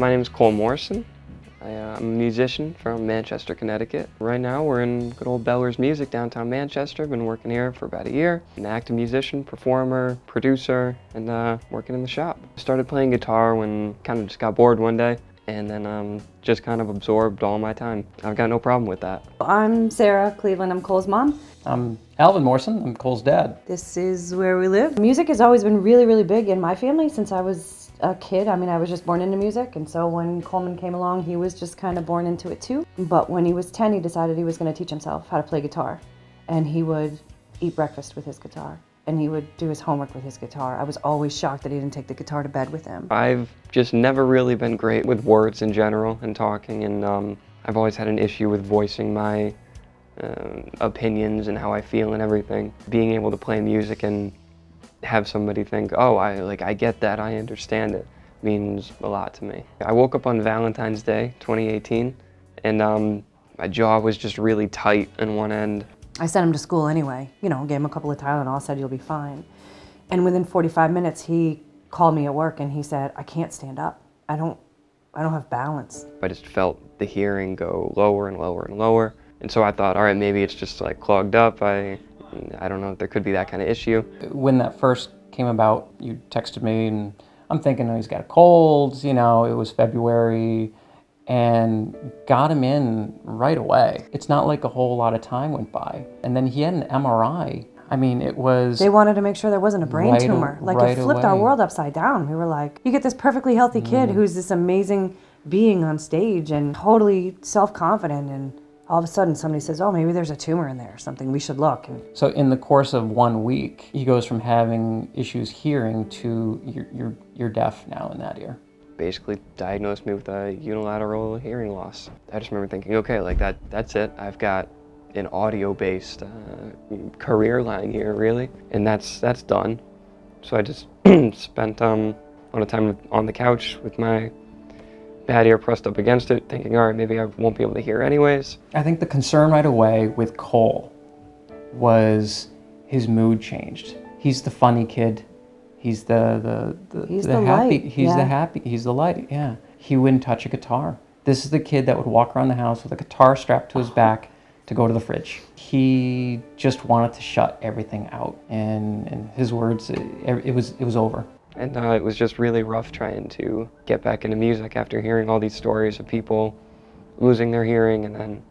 my name is Cole Morson. I, uh, I'm a musician from Manchester, Connecticut. Right now we're in good old Bellers Music downtown Manchester. I've been working here for about a year. An active musician, performer, producer, and uh, working in the shop. Started playing guitar when kind of just got bored one day and then um, just kind of absorbed all my time. I've got no problem with that. I'm Sarah Cleveland, I'm Cole's mom. I'm Alvin Morson, I'm Cole's dad. This is where we live. Music has always been really, really big in my family since I was a kid. I mean, I was just born into music, and so when Coleman came along, he was just kind of born into it too. But when he was 10, he decided he was going to teach himself how to play guitar. And he would eat breakfast with his guitar, and he would do his homework with his guitar. I was always shocked that he didn't take the guitar to bed with him. I've just never really been great with words in general and talking, and um, I've always had an issue with voicing my uh, opinions and how I feel and everything. Being able to play music and have somebody think, oh, I like I get that, I understand it, means a lot to me. I woke up on Valentine's Day, 2018, and um, my jaw was just really tight in one end. I sent him to school anyway. You know, gave him a couple of Tylenol, said you'll be fine. And within 45 minutes, he called me at work and he said, I can't stand up. I don't, I don't have balance. I just felt the hearing go lower and lower and lower. And so I thought, all right, maybe it's just like clogged up. I I don't know if there could be that kind of issue. When that first came about, you texted me, and I'm thinking, oh, he's got a cold. You know, it was February, and got him in right away. It's not like a whole lot of time went by. And then he had an MRI. I mean, it was. They wanted to make sure there wasn't a brain right tumor. Like right it flipped away. our world upside down. We were like, you get this perfectly healthy kid Mm. who's this amazing being on stage and totally self confident and all of a sudden somebody says, "Oh, maybe there's a tumor in there or something. We should look." And So in the course of one week, he goes from having issues hearing to you're, you're, you're deaf now in that ear. Basically diagnosed me with a unilateral hearing loss. I just remember thinking, okay, like that, that's it. I've got an audio-based uh, career lying here, really, and that's that's done. So I just spent um, a lot of time on the couch with my bad ear pressed up against it, thinking, all right, maybe I won't be able to hear anyways. I think the concern right away with Cole was his mood changed. He's the funny kid. He's the the, the, He's the, the happy. light, He's yeah. the happy. He's the light. Yeah. He wouldn't touch a guitar. This is the kid that would walk around the house with a guitar strapped to his back to go to the fridge. He just wanted to shut everything out. And in his words, it, it was it was over. And uh, it was just really rough trying to get back into music after hearing all these stories of people losing their hearing and then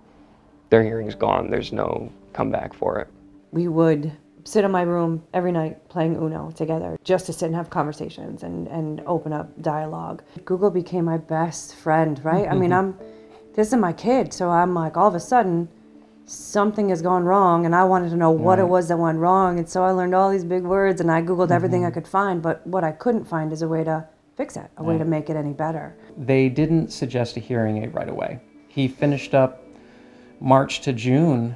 their hearing's gone. There's no comeback for it. we would sit in my room every night playing Uno together just to sit and have conversations and, and open up dialogue. Google became my best friend, right? I mean, I'm this is my kid, so I'm like all of a sudden something has gone wrong and I wanted to know what it was that went wrong and so I learned all these big words and I googled everything I could find, but what I couldn't find is a way to fix it, a way to make it any better. they didn't suggest a hearing aid right away. He finished up March to June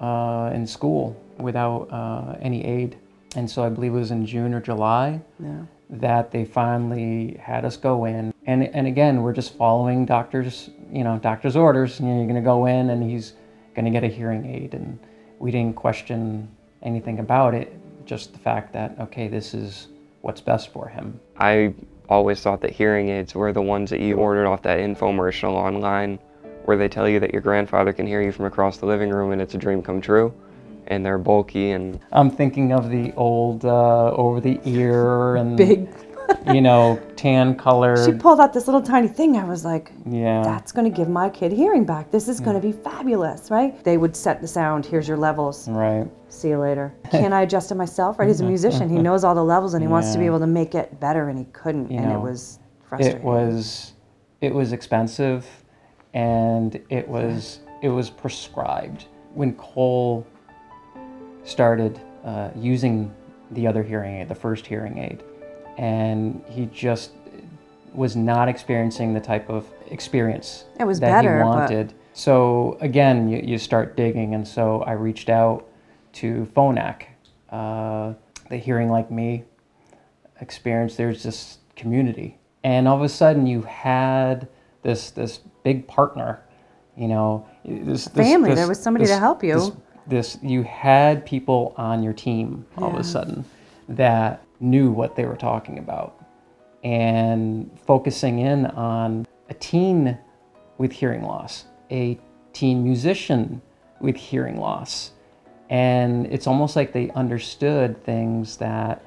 uh, in school without uh, any aid. And so I believe it was in June or July Yeah. that they finally had us go in. And, and again, we're just following doctor's, you know, doctor's orders. You know, you're going to go in and he's going to get a hearing aid. And we didn't question anything about it, just the fact that, okay, this is what's best for him. I always thought that hearing aids were the ones that you ordered off that infomercial online where they tell you that your grandfather can hear you from across the living room and it's a dream come true. And they're bulky and I'm thinking of the old uh, over the ear and Big. You know, tan color. She pulled out this little tiny thing. I was like, Yeah. that's going to give my kid hearing back. This is going to be fabulous, right? They would set the sound. Here's your levels. Right. See you later. Can I adjust it myself? Right? He's a musician. He knows all the levels and he wants to be able to make it better, and he couldn't. You and it was frustrating. It was it was expensive and it was it was prescribed. When Cole started uh, using the other hearing aid, the first hearing aid, and he just was not experiencing the type of experience It was that better, he but- wanted. So again, you, you start digging, and so I reached out to Phonak, uh, the Hearing Like Me experience. There's this community, and all of a sudden you had this this big partner, you know, this, this Family. this- There was somebody to help you. This, this you had people on your team all of a sudden that knew what they were talking about and focusing in on a teen with hearing loss, a teen musician with hearing loss. And it's almost like they understood things that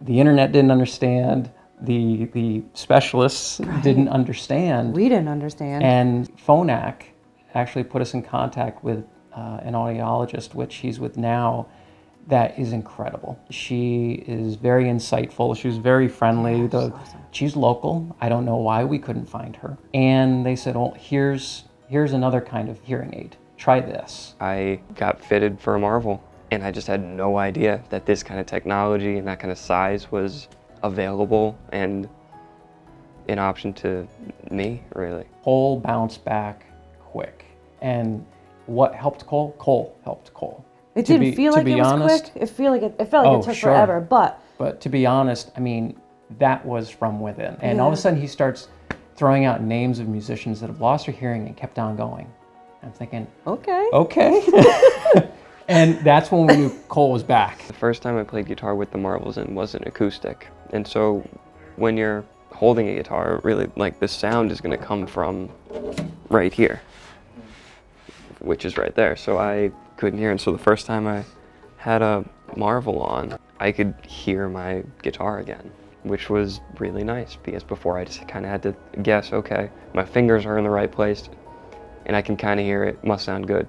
the internet didn't understand, the, the specialists didn't understand. We didn't understand. And Phonak actually put us in contact with uh, an audiologist, which he's with now, that is incredible. She is very insightful. She was very friendly. The, She's local. I don't know why we couldn't find her. And they said, "Well, here's here's another kind of hearing aid. Try this." I got fitted for a Marvel, and I just had no idea that this kind of technology and that kind of size was available and an option to me, really. Cole bounced back quick. And what helped Cole? Cole helped Cole. It To didn't be- feel to like be it was honest- quick. It feel like it, it felt like Oh, it took sure. forever, but But to be honest, I mean, that was from within. And all of a sudden he starts throwing out names of musicians that have lost their hearing and kept on going. I'm thinking, okay. okay. and that's when we knew Cole was back. The first time I played guitar with the Marvels and wasn't acoustic. And so when you're holding a guitar, really like the sound is gonna come from right here, which is right there. So I couldn't hear. And so the first time I had a Marvel on, I could hear my guitar again, which was really nice because before I just kind of had to guess, okay, my fingers are in the right place and I can kind of hear it, must sound good.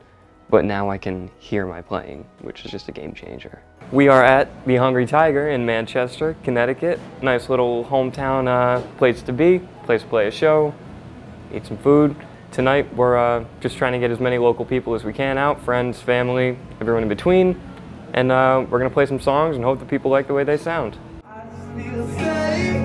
But now I can hear my playing, which is just a game changer. We are at the Hungry Tiger in Manchester, Connecticut. Nice little hometown uh, place to be, place to play a show, eat some food. Tonight we're uh, just trying to get as many local people as we can out, friends, family, everyone in between. And uh, we're gonna play some songs and hope that people like the way they sound. feel safe